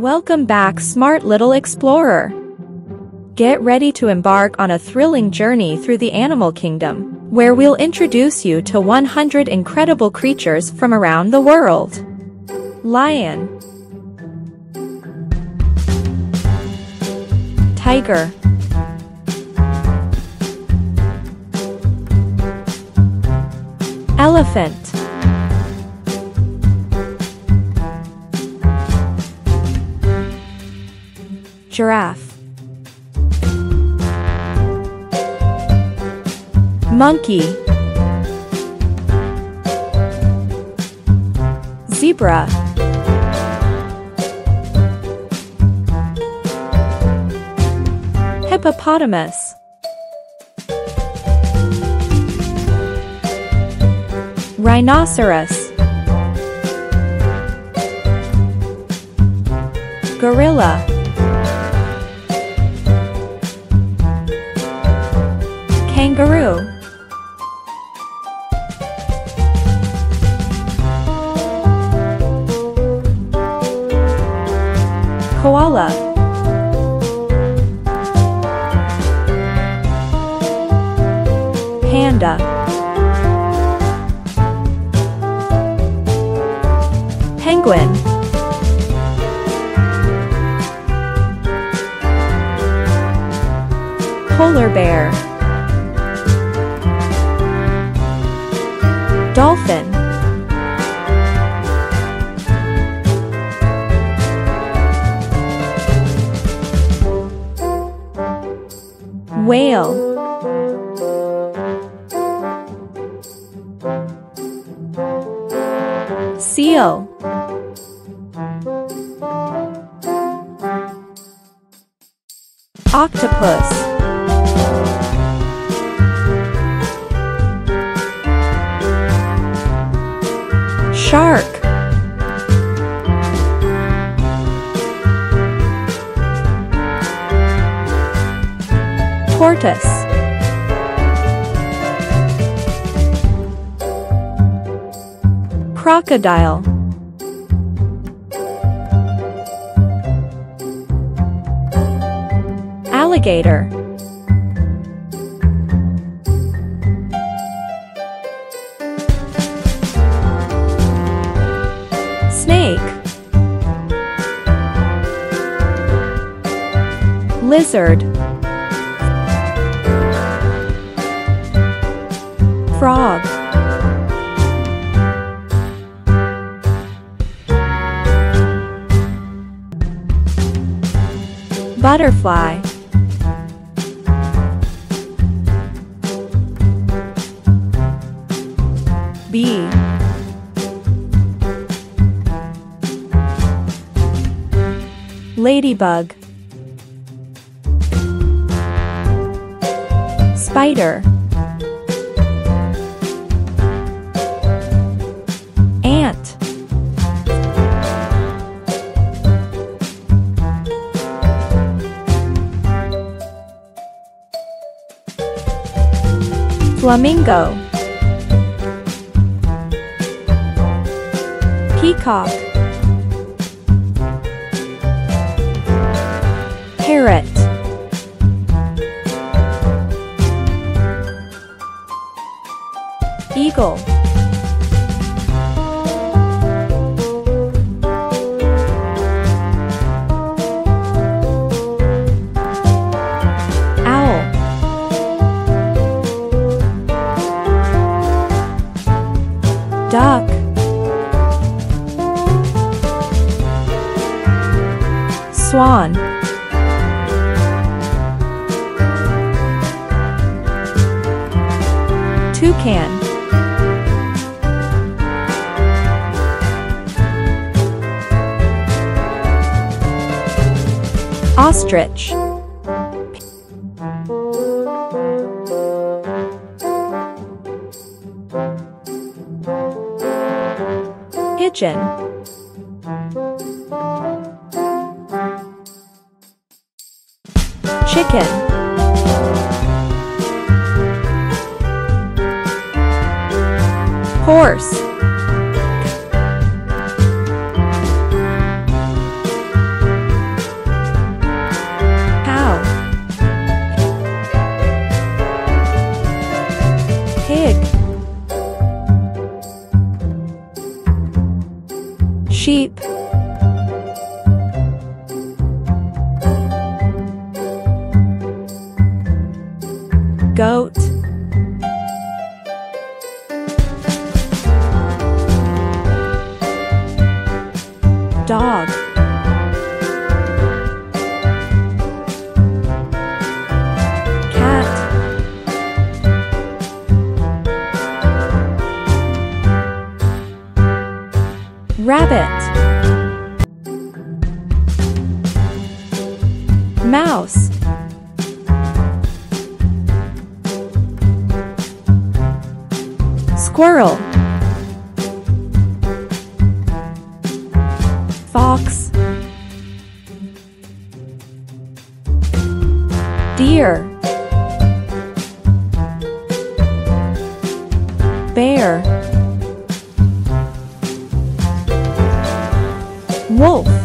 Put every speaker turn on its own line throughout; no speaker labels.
Welcome back smart little explorer. Get ready to embark on a thrilling journey through the animal kingdom, where we'll introduce you to 100 incredible creatures from around the world. Lion Tiger Elephant Giraffe. Monkey. Zebra. Hippopotamus. Rhinoceros. Gorilla Kangaroo. Koala. Panda. Penguin. Polar bear Dolphin. Whale. Seal. Octopus Tortoise. Crocodile. Alligator. Snake. Lizard Frog. Butterfly. Bee. Ladybug. Spider Flamingo. Peacock. Parrot. Eagle Duck. Swan. Toucan. Ostrich Pigeon Chicken. Horse Goat. Dog. Cat. Rabbit. Mouse. Squirrel. Fox. Deer. Bear. Wolf.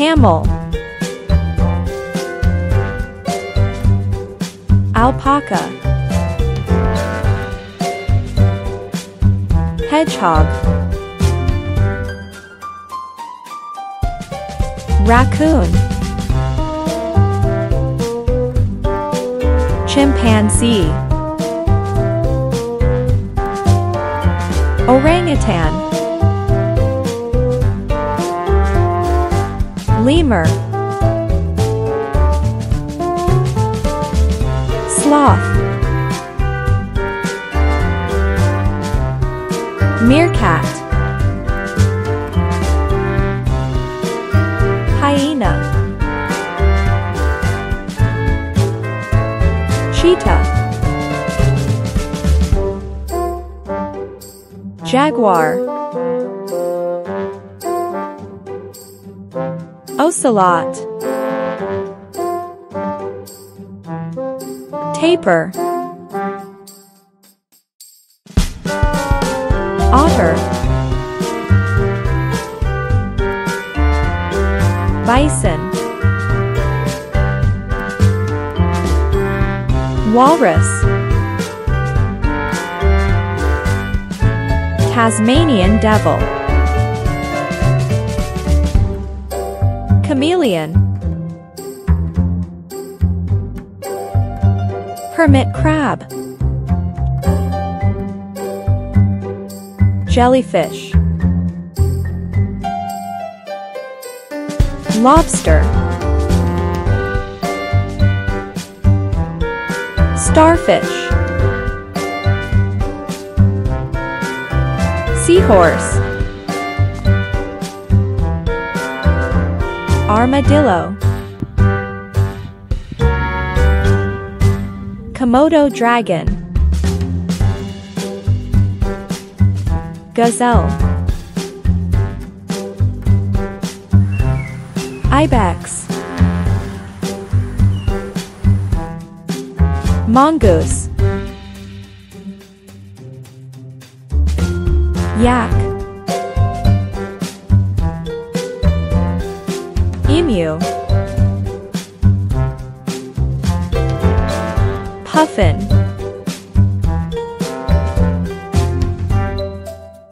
Camel. Alpaca. Hedgehog. Raccoon. Chimpanzee. Orangutan. Lemur. Sloth. Meerkat. Hyena. Cheetah. Jaguar. Ocelot. Tapir. Otter. Bison. Walrus. Tasmanian devil. Chameleon. Hermit crab. Jellyfish. Lobster. Starfish. Seahorse. Armadillo. Komodo dragon. Gazelle. Ibex. Mongoose. Yak. Emu. Puffin.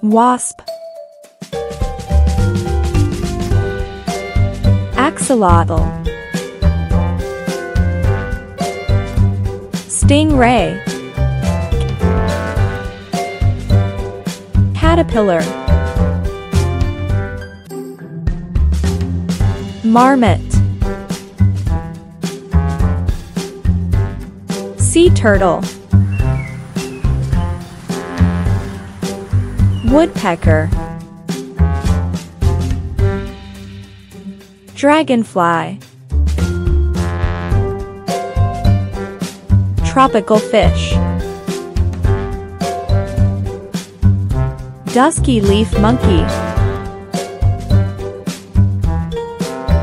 Wasp. Axolotl. Stingray. Caterpillar. Marmot. Sea turtle. Woodpecker. Dragonfly. Tropical fish. Dusky leaf monkey.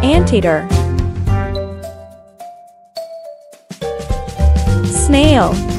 Anteater. Snail.